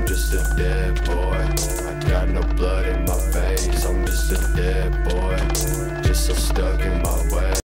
I'm just a dead boy. I got no blood in my